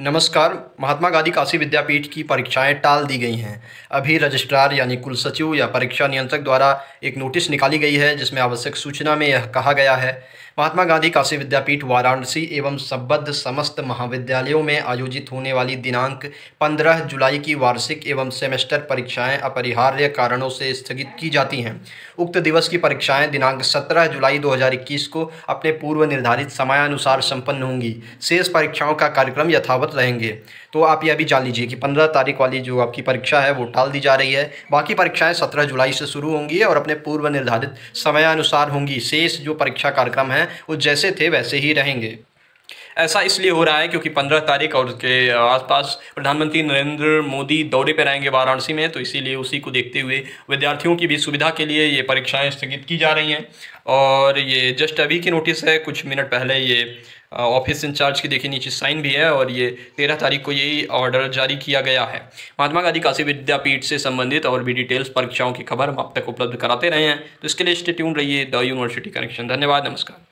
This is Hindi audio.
नमस्कार, महात्मा गांधी काशी विद्यापीठ की परीक्षाएँ टाल दी गई हैं। अभी रजिस्ट्रार यानी कुल सचिव या परीक्षा नियंत्रक द्वारा एक नोटिस निकाली गई है, जिसमें आवश्यक सूचना में यह कहा गया है। महात्मा गांधी काशी विद्यापीठ वाराणसी एवं संबद्ध समस्त महाविद्यालयों में आयोजित होने वाली दिनांक 15 जुलाई की वार्षिक एवं सेमेस्टर परीक्षाएँ अपरिहार्य कारणों से स्थगित की जाती हैं। उक्त दिवस की परीक्षाएँ दिनांक 17 जुलाई 2021 को अपने पूर्व निर्धारित समयानुसार संपन्न होंगी। शेष परीक्षाओं का कार्यक्रम यथावत रहेंगे। तो आप यह भी जान लीजिए कि पंद्रह तारीख वाली जो आपकी परीक्षा है, वो टाल दी जा रही है। बाकी परीक्षाएँ सत्रह जुलाई से शुरू होंगी और अपने पूर्व निर्धारित समयानुसार होंगी। शेष जो परीक्षा कार्यक्रम हैं, वो जैसे थे, वैसे ही रहेंगे। ऐसा इसलिए हो रहा है क्योंकि पंद्रह तारीख और उसके आसपास प्रधानमंत्री नरेंद्र मोदी दौरे पर आएँगे वाराणसी में तो इसीलिए उसी को देखते हुए विद्यार्थियों की भी सुविधा के लिए ये परीक्षाएँ स्थगित की जा रही हैं। और ये जस्ट अभी की नोटिस है, कुछ मिनट पहले ये ऑफ़िस इंचार्ज की देखिए नीचे साइन भी है और ये तेरह तारीख को यही ऑर्डर जारी किया गया है। महात्मा गांधी काशी विद्यापीठ से संबंधित और भी डिटेल्स परीक्षाओं की खबर हम आप तक उपलब्ध कराते रहे हैं। तो इसके लिए स्टेट्यून रहिए, द यूनिवर्सिटी कनेक्शन। धन्यवाद, नमस्कार।